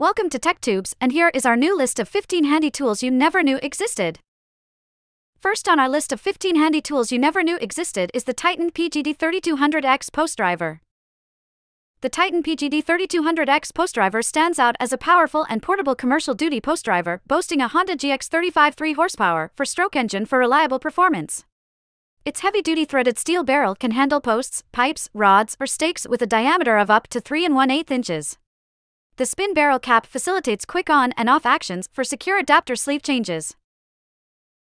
Welcome to TechTubes, and here is our new list of 15 handy tools you never knew existed. First on our list of 15 handy tools you never knew existed is the Titan PGD3200X post driver. The Titan PGD3200X post driver stands out as a powerful and portable commercial duty post driver, boasting a Honda GX35 3 horsepower four stroke engine for reliable performance. Its heavy duty threaded steel barrel can handle posts, pipes, rods, or stakes with a diameter of up to 3 and 1 8 inches. The spin barrel cap facilitates quick on and off actions for secure adapter sleeve changes.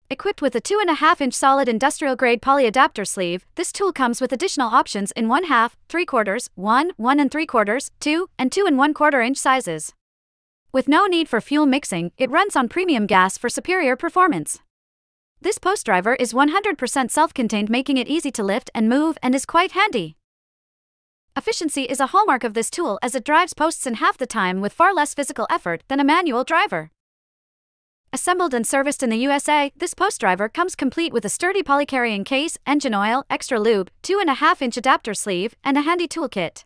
Equipped with a 2.5 inch solid industrial grade poly adapter sleeve, this tool comes with additional options in 1 half, 3 quarters, 1, 1 and 3 quarters, 2, and 2 and 1 quarter inch sizes. With no need for fuel mixing, it runs on premium gas for superior performance. This post driver is 100% self contained, making it easy to lift and move and is quite handy. Efficiency is a hallmark of this tool as it drives posts in half the time with far less physical effort than a manual driver. Assembled and serviced in the USA, this post driver comes complete with a sturdy polycarrying case, engine oil, extra lube, 2.5 inch adapter sleeve, and a handy toolkit.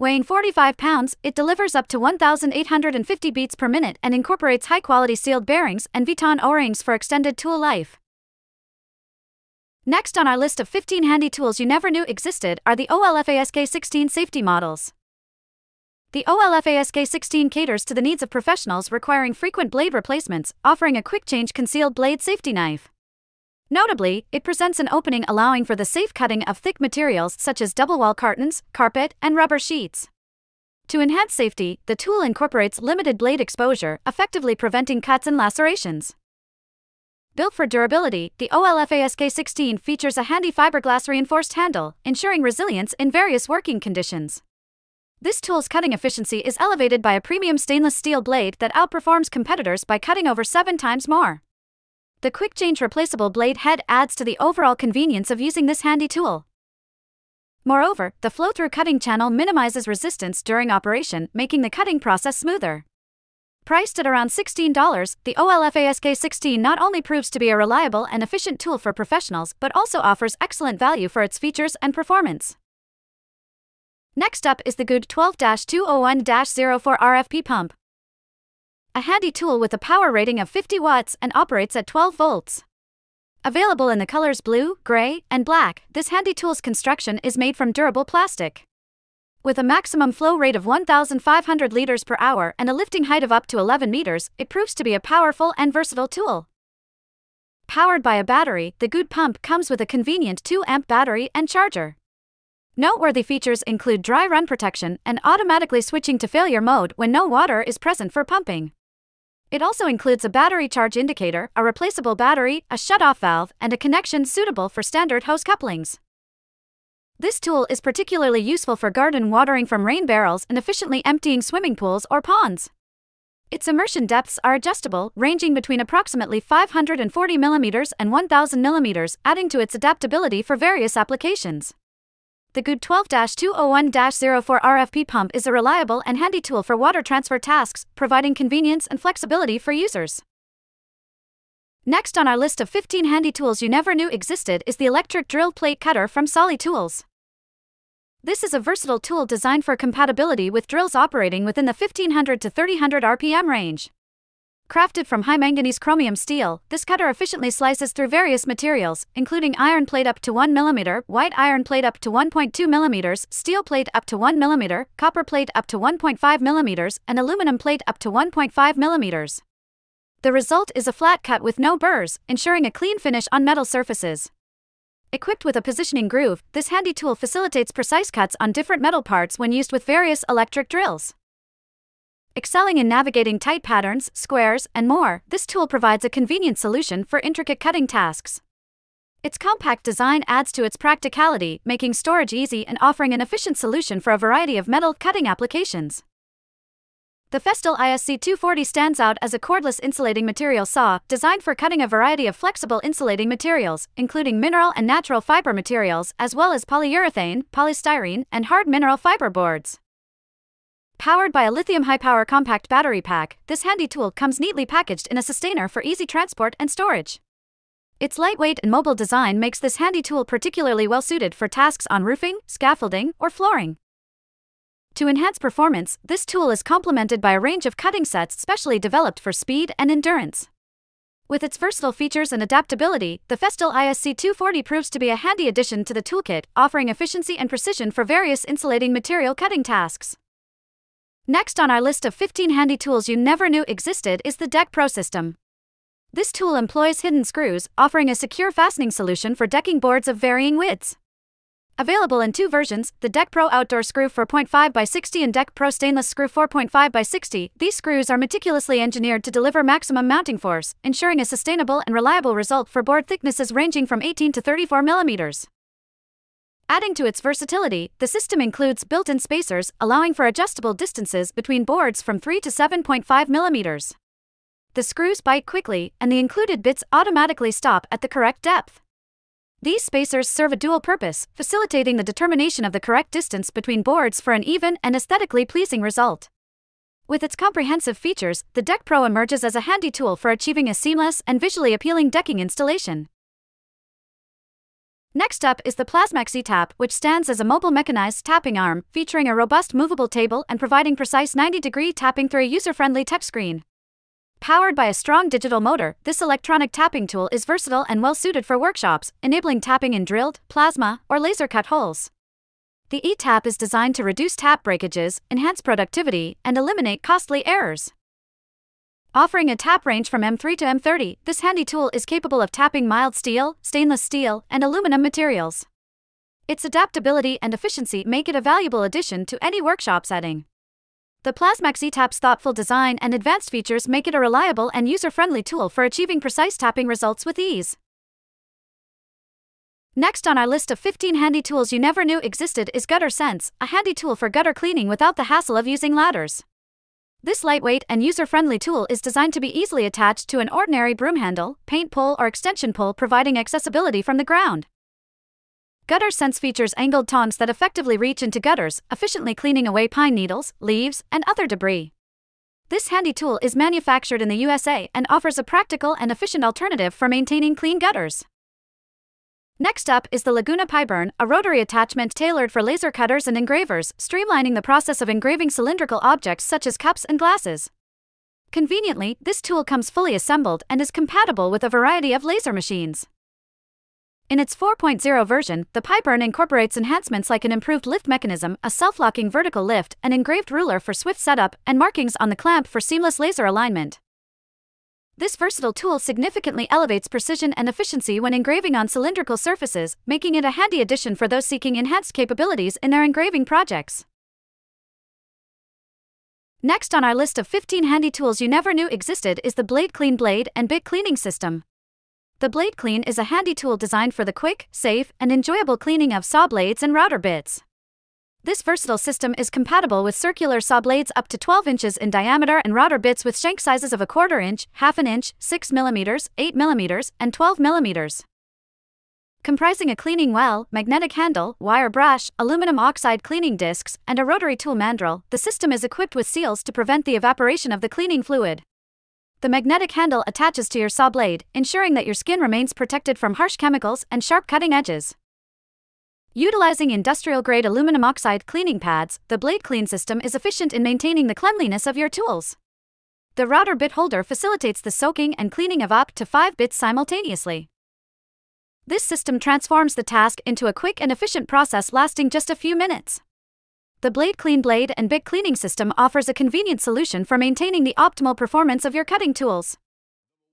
Weighing 45 pounds, it delivers up to 1,850 beats per minute and incorporates high quality sealed bearings and Viton O rings for extended tool life. Next on our list of 15 handy tools you never knew existed are the OLFA SK16 safety models. The OLFA SK16 caters to the needs of professionals requiring frequent blade replacements, offering a quick change concealed blade safety knife. Notably, it presents an opening allowing for the safe cutting of thick materials such as double wall cartons, carpet, and rubber sheets. To enhance safety, the tool incorporates limited blade exposure, effectively preventing cuts and lacerations. Built for durability, the OLFA SK16 features a handy fiberglass reinforced handle, ensuring resilience in various working conditions. This tool's cutting efficiency is elevated by a premium stainless steel blade that outperforms competitors by cutting over 7 times more. The quick change replaceable blade head adds to the overall convenience of using this handy tool. Moreover, the flow through cutting channel minimizes resistance during operation, making the cutting process smoother. Priced at around $16, the OLFA SK16 not only proves to be a reliable and efficient tool for professionals but also offers excellent value for its features and performance. Next up is the Gude 12 201 04 RFP pump. A handy tool with a power rating of 50 watts and operates at 12 volts. Available in the colors blue, gray, and black, this handy tool's construction is made from durable plastic. With a maximum flow rate of 1,500 liters per hour and a lifting height of up to 11 meters, it proves to be a powerful and versatile tool. Powered by a battery, the Gude pump comes with a convenient 2 amp battery and charger. Noteworthy features include dry run protection and automatically switching to failure mode when no water is present for pumping. It also includes a battery charge indicator, a replaceable battery, a shut-off valve, and a connection suitable for standard hose couplings. This tool is particularly useful for garden watering from rain barrels and efficiently emptying swimming pools or ponds. Its immersion depths are adjustable, ranging between approximately 540 mm and 1000 mm, adding to its adaptability for various applications. The Gude 12 201 04 RFP pump is a reliable and handy tool for water transfer tasks, providing convenience and flexibility for users. Next on our list of 15 handy tools you never knew existed is the electric drill plate cutter from SALI Tools. This is a versatile tool designed for compatibility with drills operating within the 1500 to 3000 RPM range. Crafted from high manganese chromium steel, this cutter efficiently slices through various materials, including iron plate up to 1 mm, white iron plate up to 1.2 mm, steel plate up to 1 mm, copper plate up to 1.5 mm, and aluminum plate up to 1.5 mm. The result is a flat cut with no burrs, ensuring a clean finish on metal surfaces. Equipped with a positioning groove, this handy tool facilitates precise cuts on different metal parts when used with various electric drills. Excelling in navigating tight patterns, squares, and more, this tool provides a convenient solution for intricate cutting tasks. Its compact design adds to its practicality, making storage easy and offering an efficient solution for a variety of metal cutting applications. The Festool ISC 240 stands out as a cordless insulating material saw designed for cutting a variety of flexible insulating materials, including mineral and natural fiber materials, as well as polyurethane, polystyrene, and hard mineral fiber boards. Powered by a lithium high power compact battery pack, this handy tool comes neatly packaged in a Systainer for easy transport and storage. Its lightweight and mobile design makes this handy tool particularly well suited for tasks on roofing, scaffolding, or flooring. To enhance performance, this tool is complemented by a range of cutting sets specially developed for speed and endurance. With its versatile features and adaptability, the Festool ISC 240 proves to be a handy addition to the toolkit, offering efficiency and precision for various insulating material cutting tasks. Next on our list of 15 handy tools you never knew existed is the Deck Pro system. This tool employs hidden screws, offering a secure fastening solution for decking boards of varying widths. Available in two versions, the Deck Pro Outdoor Screw 4.5 by 60 and Deck Pro Stainless Screw 4.5 by 60, these screws are meticulously engineered to deliver maximum mounting force, ensuring a sustainable and reliable result for board thicknesses ranging from 18 to 34 millimeters. Adding to its versatility, the system includes built-in spacers, allowing for adjustable distances between boards from 3 to 7.5 millimeters. The screws bite quickly, and the included bits automatically stop at the correct depth. These spacers serve a dual purpose, facilitating the determination of the correct distance between boards for an even and aesthetically pleasing result. With its comprehensive features, the Deck Pro emerges as a handy tool for achieving a seamless and visually appealing decking installation. Next up is the Plazmax Tap, which stands as a mobile mechanized tapping arm, featuring a robust movable table and providing precise 90 degree tapping through a user friendly touchscreen. Powered by a strong digital motor, this electronic tapping tool is versatile and well suited for workshops, enabling tapping in drilled, plasma, or laser cut holes. The eTap is designed to reduce tap breakages, enhance productivity, and eliminate costly errors. Offering a tap range from M3 to M30, this handy tool is capable of tapping mild steel, stainless steel, and aluminum materials. Its adaptability and efficiency make it a valuable addition to any workshop setting. The Plazmax eTap's thoughtful design and advanced features make it a reliable and user-friendly tool for achieving precise tapping results with ease. Next on our list of 15 handy tools you never knew existed is Gutter Sense, a handy tool for gutter cleaning without the hassle of using ladders. This lightweight and user-friendly tool is designed to be easily attached to an ordinary broom handle, paint pole or extension pole providing accessibility from the ground. Gutter Sense features angled tongs that effectively reach into gutters, efficiently cleaning away pine needles, leaves, and other debris. This handy tool is manufactured in the USA and offers a practical and efficient alternative for maintaining clean gutters. Next up is the Laguna PiBurn, a rotary attachment tailored for laser cutters and engravers, streamlining the process of engraving cylindrical objects such as cups and glasses. Conveniently, this tool comes fully assembled and is compatible with a variety of laser machines. In its 4.0 version, the PiBurn incorporates enhancements like an improved lift mechanism, a self-locking vertical lift, an engraved ruler for swift setup, and markings on the clamp for seamless laser alignment. This versatile tool significantly elevates precision and efficiency when engraving on cylindrical surfaces, making it a handy addition for those seeking enhanced capabilities in their engraving projects. Next on our list of 15 handy tools you never knew existed is the Blade Clean Blade and Bit Cleaning System. The Blade Clean is a handy tool designed for the quick, safe, and enjoyable cleaning of saw blades and router bits. This versatile system is compatible with circular saw blades up to 12 inches in diameter and router bits with shank sizes of a quarter inch, half an inch, 6 millimeters, 8 millimeters, and 12 millimeters. Comprising a cleaning well, magnetic handle, wire brush, aluminum oxide cleaning discs, and a rotary tool mandrel, the system is equipped with seals to prevent the evaporation of the cleaning fluid. The magnetic handle attaches to your saw blade, ensuring that your skin remains protected from harsh chemicals and sharp cutting edges. Utilizing industrial grade aluminum oxide cleaning pads, the blade clean system is efficient in maintaining the cleanliness of your tools. The router bit holder facilitates the soaking and cleaning of up to 5 bits simultaneously. This system transforms the task into a quick and efficient process lasting just a few minutes. The Blade Clean Blade and Bit Cleaning System offers a convenient solution for maintaining the optimal performance of your cutting tools.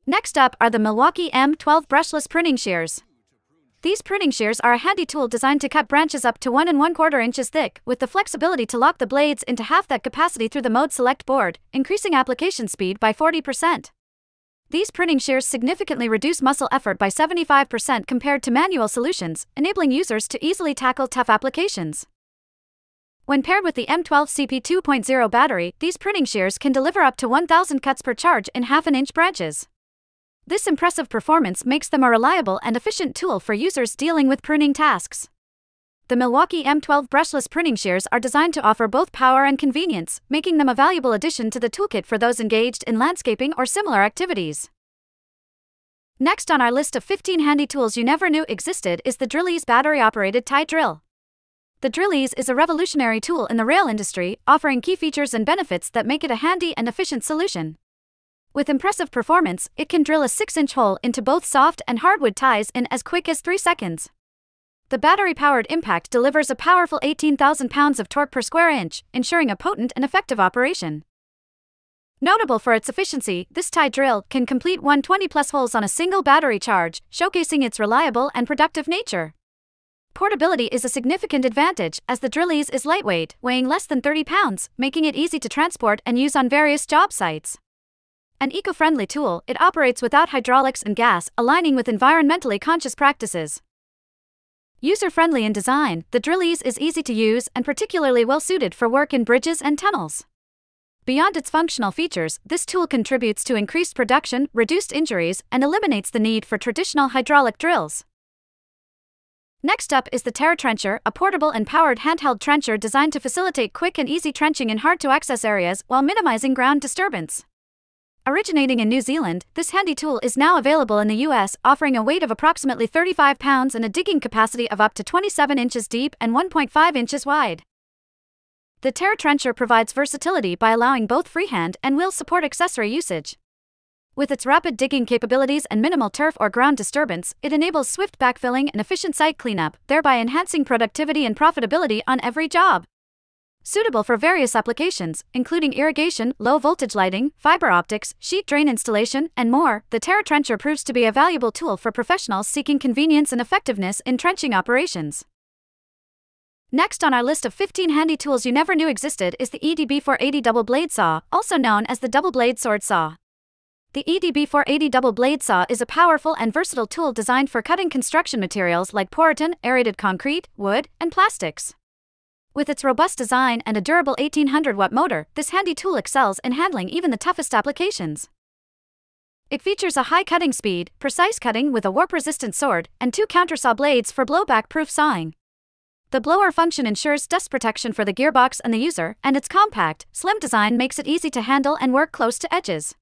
Next up are the Milwaukee M12 brushless pruning shears. These pruning shears are a handy tool designed to cut branches up to 1 and 1 quarter inches thick, with the flexibility to lock the blades into half that capacity through the mode select board, increasing application speed by 40%. These pruning shears significantly reduce muscle effort by 75% compared to manual solutions, enabling users to easily tackle tough applications. When paired with the M12 CP 2.0 battery, these pruning shears can deliver up to 1000 cuts per charge in half an inch branches. This impressive performance makes them a reliable and efficient tool for users dealing with pruning tasks. The Milwaukee M12 brushless pruning shears are designed to offer both power and convenience, making them a valuable addition to the toolkit for those engaged in landscaping or similar activities. Next on our list of 15 handy tools you never knew existed is the DrillEase battery operated tie drill. The DrillEase is a revolutionary tool in the rail industry, offering key features and benefits that make it a handy and efficient solution. With impressive performance, it can drill a 6 inch hole into both soft and hardwood ties in as quick as 3 seconds. The battery powered impact delivers a powerful 18,000 pounds of torque per square inch, ensuring a potent and effective operation. Notable for its efficiency, this tie drill can complete 120 plus holes on a single battery charge, showcasing its reliable and productive nature. Portability is a significant advantage, as the DrillEase is lightweight, weighing less than 30 pounds, making it easy to transport and use on various job sites. An eco friendly tool, it operates without hydraulics and gas, aligning with environmentally conscious practices. User friendly in design, the DrillEase is easy to use and particularly well suited for work in bridges and tunnels. Beyond its functional features, this tool contributes to increased production, reduced injuries, and eliminates the need for traditional hydraulic drills. Next up is the TerraTrencher, a portable and powered handheld trencher designed to facilitate quick and easy trenching in hard to access areas while minimizing ground disturbance. Originating in New Zealand, this handy tool is now available in the US, offering a weight of approximately 35 pounds and a digging capacity of up to 27 inches deep and 1.5 inches wide. The TerraTrencher provides versatility by allowing both freehand and wheel support accessory usage. With its rapid digging capabilities and minimal turf or ground disturbance, it enables swift backfilling and efficient site cleanup, thereby enhancing productivity and profitability on every job. Suitable for various applications, including irrigation, low voltage lighting, fiber optics, sheet drain installation, and more, the TerraTrencher proves to be a valuable tool for professionals seeking convenience and effectiveness in trenching operations. Next on our list of 15 handy tools you never knew existed is the EDB480 double blade saw, also known as the double blade sword saw. The EDB480 double blade saw is a powerful and versatile tool designed for cutting construction materials like Poroton, aerated concrete, wood, and plastics. With its robust design and a durable 1800 watt motor, this handy tool excels in handling even the toughest applications. It features a high cutting speed, precise cutting with a warp resistant sword, and two countersaw blades for blowback proof sawing. The blower function ensures dust protection for the gearbox and the user, and its compact, slim design makes it easy to handle and work close to edges.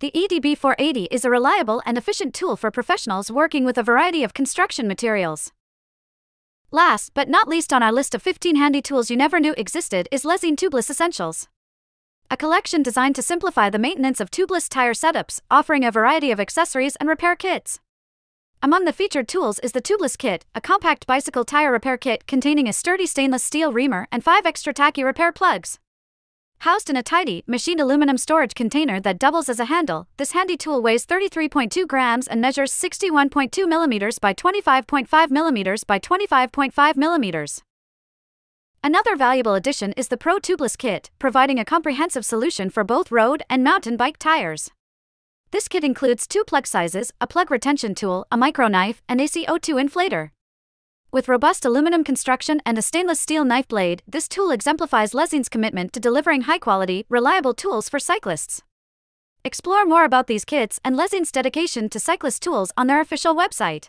The EDB480 is a reliable and efficient tool for professionals working with a variety of construction materials. Last but not least on our list of 15 handy tools you never knew existed is Lezyne Tubeless Essentials. A collection designed to simplify the maintenance of tubeless tire setups, offering a variety of accessories and repair kits. Among the featured tools is the Tubeless Kit, a compact bicycle tire repair kit containing a sturdy stainless steel reamer and five extra tacky repair plugs. Housed in a tidy, machined aluminum storage container that doubles as a handle, this handy tool weighs 33.2 grams and measures 61.2 millimeters by 25.5 millimeters by 25.5 millimeters. Another valuable addition is the Pro Tubeless Kit, providing a comprehensive solution for both road and mountain bike tires. This kit includes two plug sizes, a plug retention tool, a micro knife, and a CO2 inflator. With robust aluminum construction and a stainless steel knife blade, this tool exemplifies Lezyne's commitment to delivering high quality, reliable tools for cyclists. Explore more about these kits and Lezyne's dedication to cyclist tools on their official website.